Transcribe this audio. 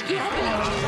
get it